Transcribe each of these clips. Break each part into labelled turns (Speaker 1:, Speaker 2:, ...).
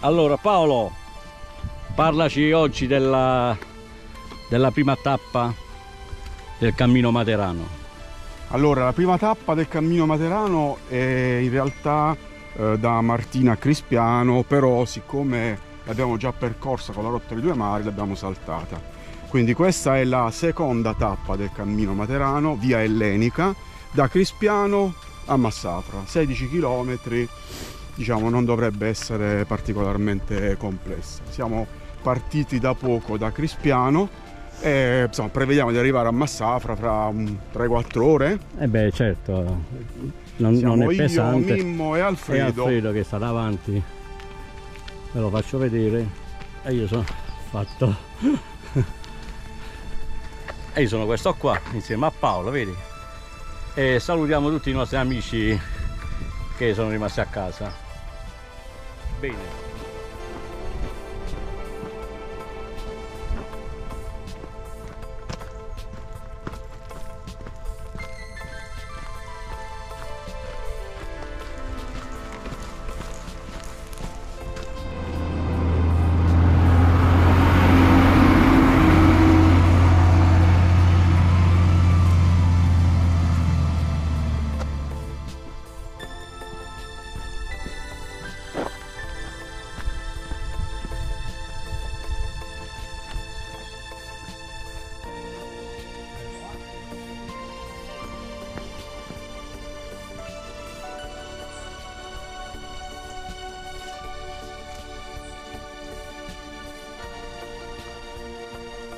Speaker 1: Allora Paolo, parlaci oggi della, della prima tappa del cammino materano.
Speaker 2: Allora, la prima tappa del cammino materano è in realtà eh, da Martina a Crispiano, però siccome l'abbiamo già percorsa con la rotta dei due mari, l'abbiamo saltata. Quindi questa è la seconda tappa del cammino materano, via Ellenica, da Crispiano a Massafra, 16 km, diciamo non dovrebbe essere particolarmente complessa. Siamo partiti da poco da Crispiano e insomma, prevediamo di arrivare a Massafra fra 3-4 ore.
Speaker 1: Eh beh certo, non, non è
Speaker 2: io,
Speaker 1: pesante.
Speaker 2: Mimmo e
Speaker 1: E
Speaker 2: Alfredo.
Speaker 1: Alfredo che sta davanti. Ve lo faccio vedere. E io sono fatto. e io sono questo qua insieme a Paolo, vedi? E salutiamo tutti i nostri amici che sono rimasti a casa. Bene.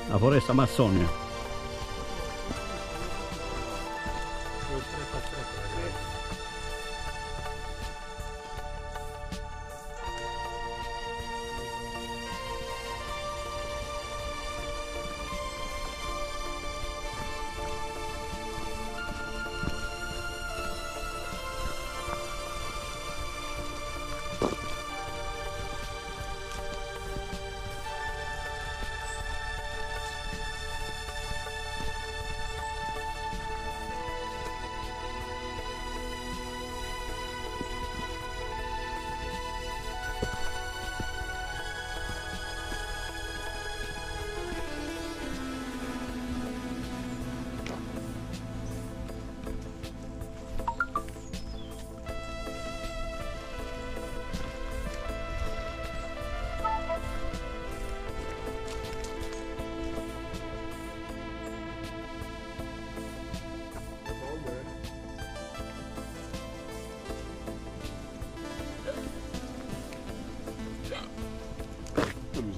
Speaker 1: La foresta amazzonia.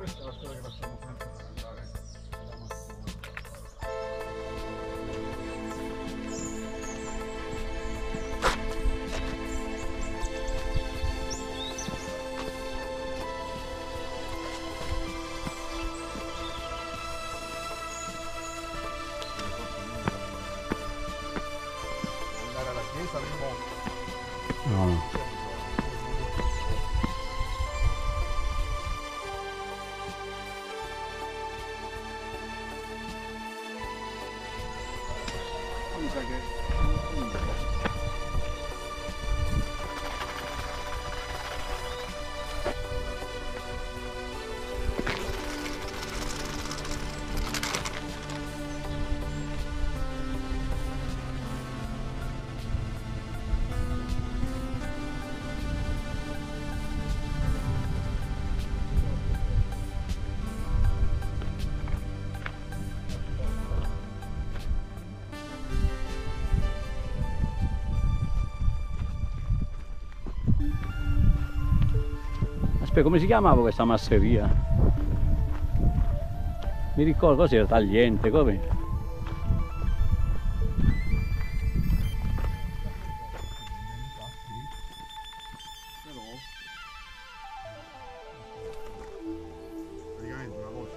Speaker 2: Bianco. Vai, vai.
Speaker 1: Ma quando passo davanti.
Speaker 2: E questa è la Mi sa
Speaker 1: Aspetta, come si chiamava questa masseria? Mi ricordo cos'era tagliente, come?
Speaker 2: Praticamente una volta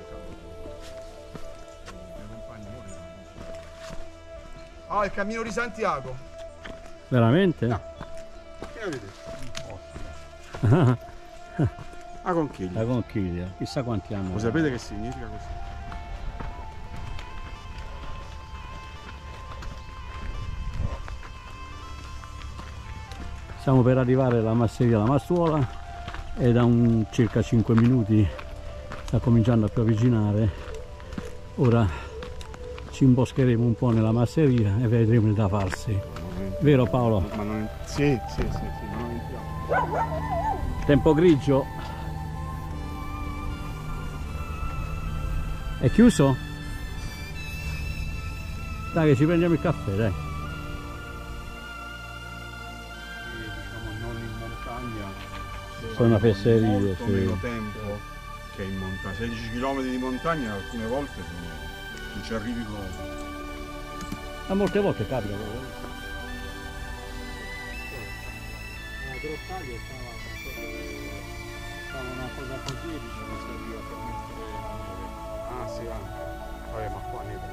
Speaker 2: Ah, il cammino di Santiago.
Speaker 1: Veramente?
Speaker 2: No. Che avete? Ah, conchiglia.
Speaker 1: La conchiglia, chissà quanti anni.
Speaker 2: Lo sapete che significa questo?
Speaker 1: Stiamo per arrivare alla masseria La Massuola e da un circa 5 minuti sta cominciando a più avvicinare. Ora ci imboscheremo un po' nella masseria e vedremo da farsi. Vero Paolo?
Speaker 2: Ma non... Sì, sì, sì, sì, ma non entriamo.
Speaker 1: Tempo grigio. È chiuso? Dai che ci prendiamo il caffè, dai.
Speaker 2: diciamo non in montagna
Speaker 1: Sono una fesseria, sì.
Speaker 2: meno tempo che in montagna 16 km di montagna alcune volte sono- non ci arrivi proprio
Speaker 1: Ma molte volte capita però.
Speaker 3: Stava una cosa così e dice che serviva per mettere la neve.
Speaker 2: ah sì anche vabbè ma qua neve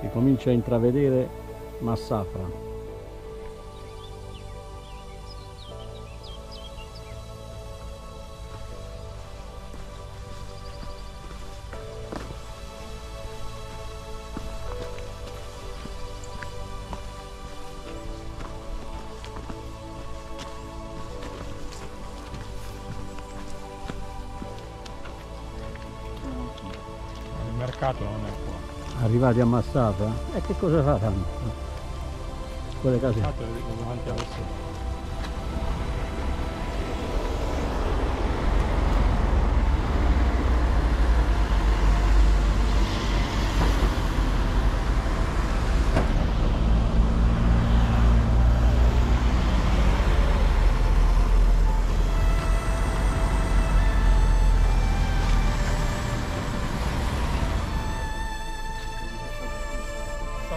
Speaker 1: Si comincia a intravedere Massafra.
Speaker 3: Mercato non è qua.
Speaker 1: Arrivati a Massafra? E che cosa faranno? Quelle case.
Speaker 3: davanti alla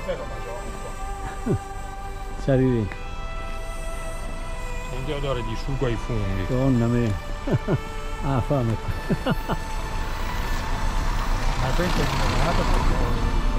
Speaker 3: mangiavamo qua.
Speaker 1: Si arrivi.
Speaker 3: Senti odore di sugo ai funghi.
Speaker 1: Donna me. ah, fame.
Speaker 3: Ma questo è mercato perché